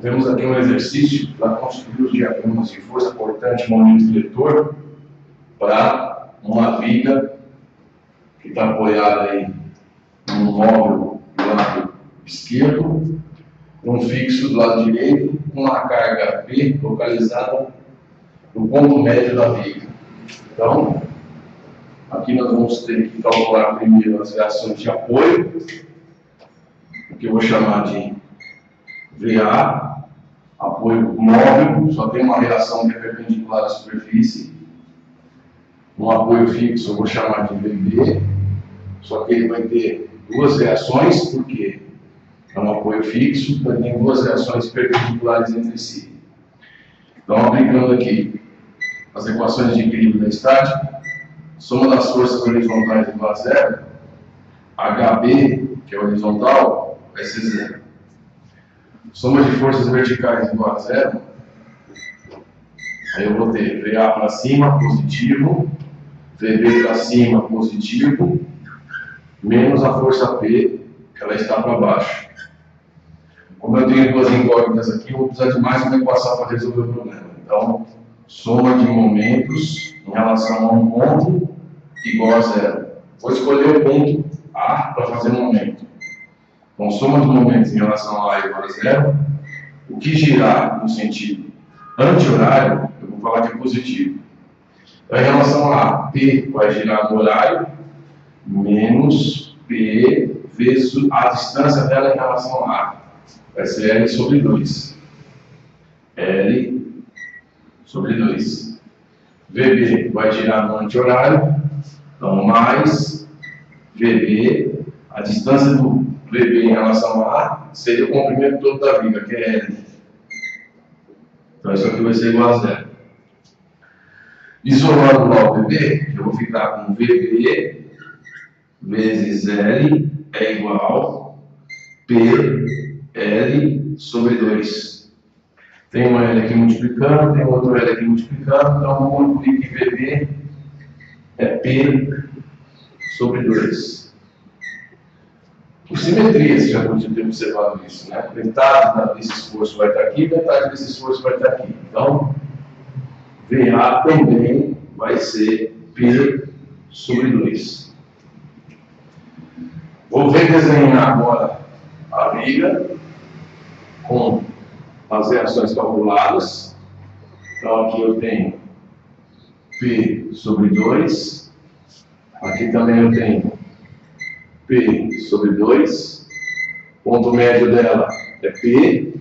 Temos aqui um exercício para construir os diagramas de força cortante, momento diretor para uma viga que está apoiada aí num móvel do lado esquerdo, um fixo do lado direito, com uma carga P localizada no ponto médio da viga. Então, aqui nós vamos ter que calcular primeiro as reações de apoio, que eu vou chamar de VA, apoio móvel, só tem uma reação que é perpendicular à superfície. Um apoio fixo eu vou chamar de VB, só que ele vai ter duas reações, porque é um apoio fixo, tem duas reações perpendiculares entre si. Então, aplicando aqui as equações de equilíbrio da estática, soma das forças horizontais igual a zero, HB, que é horizontal, vai ser zero. Soma de forças verticais igual a zero, aí eu vou ter VA para cima, positivo, VB para cima, positivo, menos a força P, que ela está para baixo. Como eu tenho duas incógnitas aqui, eu vou precisar de mais uma equação para resolver o problema. Então, soma de momentos em relação a um ponto igual a zero. Vou escolher o ponto A para fazer o momento. Então, soma de momentos em relação a igual a zero. O que girar no sentido anti-horário, eu vou falar é positivo. Então, em relação A, P vai girar no horário, menos P vezes a distância dela em relação a A. Vai ser L sobre 2. L sobre 2. VB vai girar no anti-horário, então mais VB, a distância do VB em relação a A seria o comprimento todo da viga, que é L. Então isso aqui vai ser igual a zero. Isolando lá o VB, eu vou ficar com VB vezes L é igual P L sobre 2. Tem uma L aqui multiplicando, tem outro L aqui multiplicando, então vou concluir que VB é P sobre 2. Por simetria, você já pode ter observado isso, né? Metade desse esforço vai estar aqui, metade desse esforço vai estar aqui. Então, VA também vai ser P sobre 2. Vou ver desenhar agora a viga com as reações calculadas. Então aqui eu tenho P sobre 2. Aqui também eu tenho P sobre 2. Ponto médio dela é P.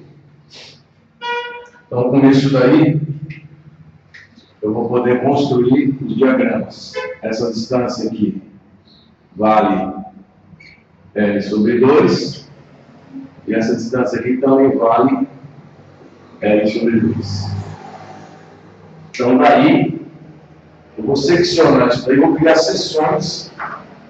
Então com isso daí eu vou poder construir os diagramas. Essa distância aqui vale L sobre 2. E essa distância aqui também vale L sobre 2. Então, daí, eu vou seccionar isso daí, vou criar seções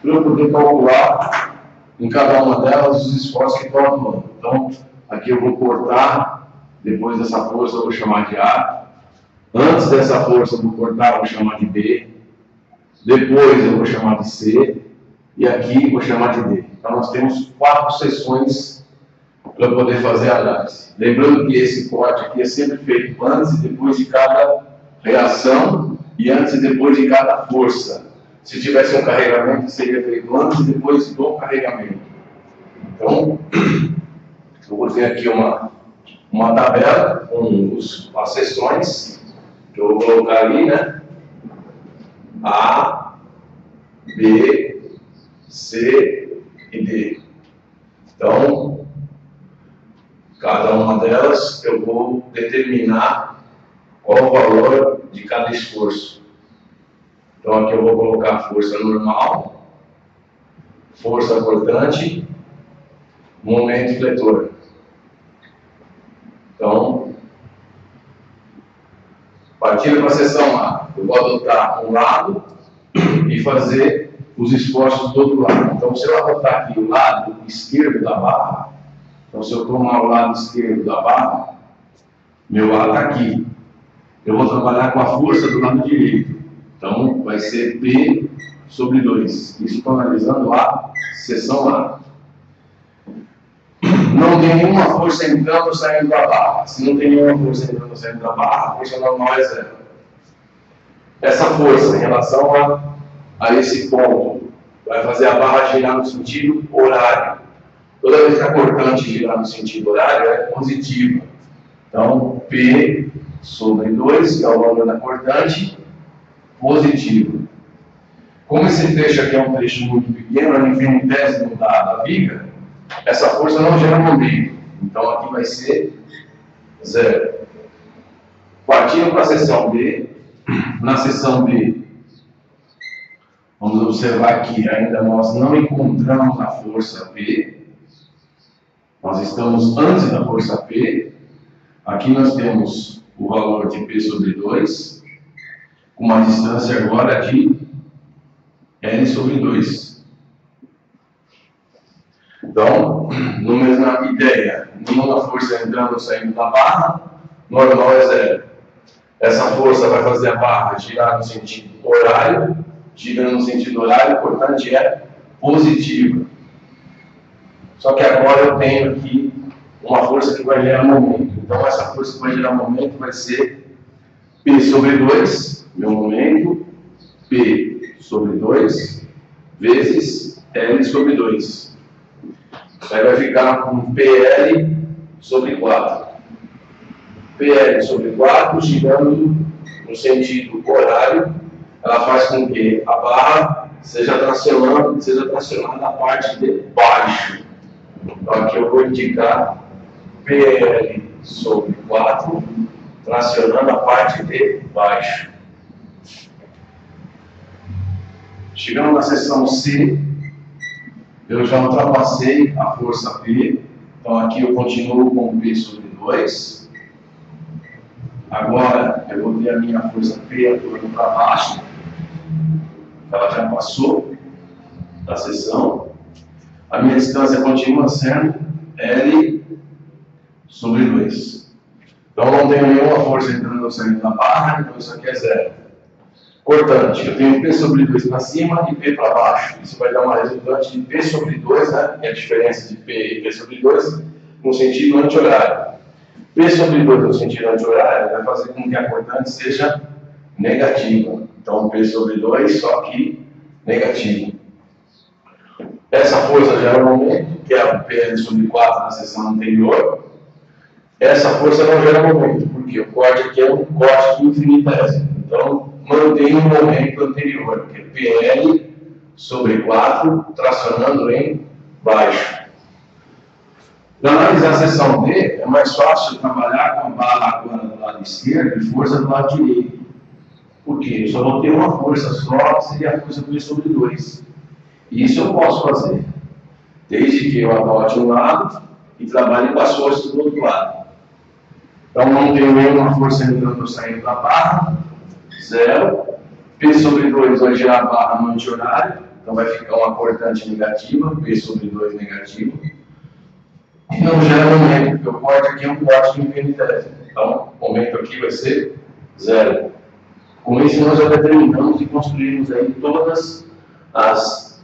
para eu poder calcular em cada uma delas os esforços que estão atuando. Então, aqui eu vou cortar, depois dessa força eu vou chamar de A. Antes dessa força eu vou cortar, eu vou chamar de B. Depois eu vou chamar de C. E aqui vou chamar de D. Então, nós temos quatro seções para poder fazer a análise. Lembrando que esse corte aqui é sempre feito antes e depois de cada reação e antes e depois de cada força. Se tivesse um carregamento, seria feito antes e depois do carregamento. Então, eu vou ter aqui uma, uma tabela com os, as seções que eu vou colocar ali, né? A, B, C e D. Então, Cada uma delas eu vou determinar qual o valor de cada esforço. Então aqui eu vou colocar força normal, força cortante, momento fletor. Então, partindo para a seção A, eu vou adotar um lado e fazer os esforços do outro lado. Então, se eu adotar aqui o lado esquerdo da barra, então, se eu tomar o lado esquerdo da barra, meu A está aqui. Eu vou trabalhar com a força do lado direito. Então, vai ser P sobre 2. Isso estou analisando a seção A. Não tem nenhuma força entrando ou saindo da barra. Se não tem nenhuma força entrando ou saindo da barra, a força normal é zero. Essa força em relação a, a esse ponto vai fazer a barra girar no sentido horário. Toda vez que a cortante girar no sentido horário, é positiva. Então, P sobre 2, que é o valor da cortante, positivo. Como esse trecho aqui é um trecho muito pequeno, é um infinitésimo da, da viga, essa força não gera momento. Então aqui vai ser zero. Partindo para a seção B, na seção B, vamos observar que ainda nós não encontramos a força P. Nós estamos antes da força P. Aqui nós temos o valor de P sobre 2, com uma distância agora de L sobre 2. Então, na mesma ideia, nenhuma força entrando ou saindo da barra, normal é zero. Essa força vai fazer a barra girar no sentido horário, girando no sentido horário, portanto é positiva. Só que agora eu tenho aqui uma força que vai gerar momento. Então essa força que vai gerar momento vai ser P sobre 2, meu momento, P sobre 2, vezes L sobre 2. Aí vai ficar com PL sobre 4. PL sobre 4, girando no sentido horário, ela faz com que a barra seja tracionada, seja tracionada na parte de baixo. Então aqui eu vou indicar PL sobre 4, tracionando a parte de baixo. Chegando na seção C, eu já ultrapassei a força P, então aqui eu continuo com P sobre 2. Agora eu vou ter a minha força P atuando para baixo, ela já passou da seção. A minha distância continua sendo L sobre 2. Então não tenho nenhuma força entrando ou saindo da barra, então isso aqui é zero. Portanto, eu tenho P sobre 2 para cima e P para baixo. Isso vai dar uma resultante de P sobre 2, né? É a diferença de P e P sobre 2 no sentido anti-horário. P sobre 2 no sentido anti-horário vai fazer com que a cortante seja negativa. Então, P sobre 2, só que negativo. Essa força gera um momento, que é o PL sobre 4 na seção anterior. Essa força não gera momento, porque o corte aqui é um corte infinitésimo. Então, mantém o momento anterior, que é PL sobre 4, tracionando em baixo. Para analisar a seção D, é mais fácil trabalhar com a barra agora do lado esquerdo e força do lado direito. Por quê? Eu só vou ter uma força só, que seria a força P sobre 2. Isso eu posso fazer, desde que eu adote um lado e trabalhe com as forças do outro lado. Então não tenho nenhuma força entrando ou saindo da barra, zero. P sobre 2 vai gerar barra anti-horário, então vai ficar uma cortante negativa, P sobre 2 negativo. E não gera momento, porque o corte aqui é um corte de infinitésimo. Então, o momento aqui vai ser zero. Com isso, nós já determinamos e construímos aí todas as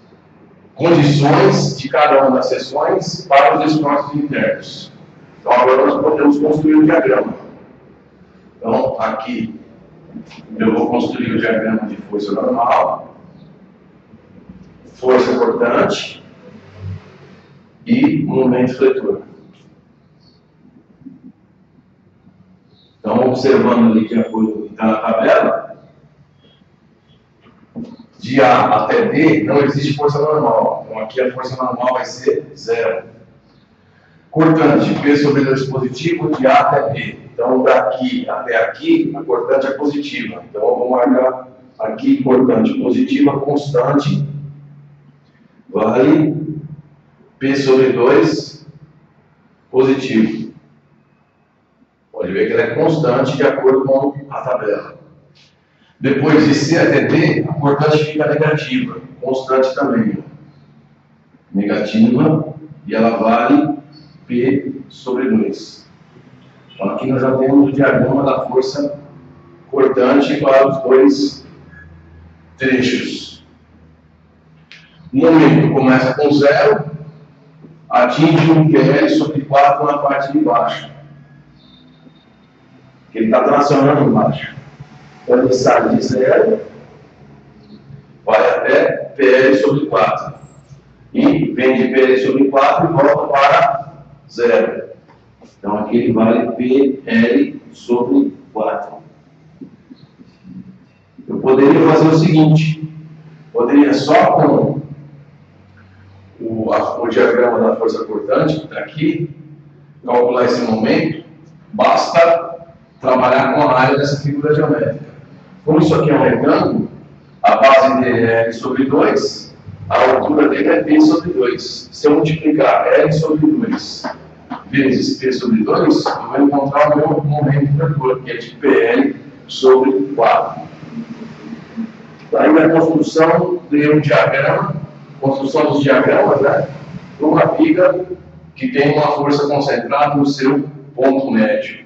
condições de cada uma das seções para os esforços internos. Então, agora nós podemos construir o diagrama. Então, aqui eu vou construir o diagrama de força normal, força cortante e momento fletor. Então, observando ali de acordo com o que está na tabela, de A até D não existe força normal. Então, aqui a força normal vai ser zero. Cortante, P sobre 2 positivo, de A até B. Então, daqui até aqui, a cortante é positiva. Então, eu vou marcar aqui cortante positiva constante, vale P sobre 2 positivo. Pode ver que ela é constante de acordo com a tabela. Depois de C até D, a cortante fica negativa, constante também. Negativa, e ela vale P sobre 2. Então, aqui nós já temos o diagrama da força cortante para os dois trechos. Momento começa com zero, atinge um PL sobre 4 na parte de baixo. Ele está tracionando embaixo. Então ele sai de zero, vai até PL sobre 4. E vem de PL sobre 4 e volta para zero. Então aqui ele vale PL sobre 4. Eu poderia fazer o seguinte, poderia só com o, a, o diagrama da força cortante, que está aqui, calcular esse momento, basta trabalhar com a área dessa figura geométrica. Como isso aqui é um retângulo, a base dele é L sobre 2, a altura dele é P sobre 2. Se eu multiplicar L sobre 2 vezes P sobre 2, eu vou encontrar o meu momento vetor, que é de PL sobre 4. Daí a construção de um diagrama, construção dos diagramas, né? Uma viga que tem uma força concentrada no seu ponto médio.